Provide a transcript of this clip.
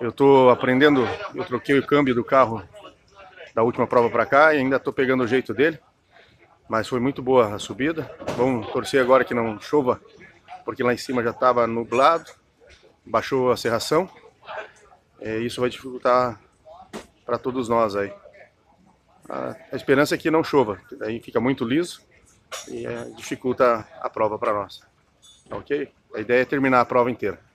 Eu estou aprendendo, eu troquei o câmbio do carro da última prova para cá e ainda estou pegando o jeito dele. Mas foi muito boa a subida. Vamos torcer agora que não chova, porque lá em cima já estava nublado, baixou a serração. É, isso vai dificultar para todos nós aí. A, a esperança é que não chova, aí fica muito liso e é, dificulta a prova para nós. Ok? A ideia é terminar a prova inteira.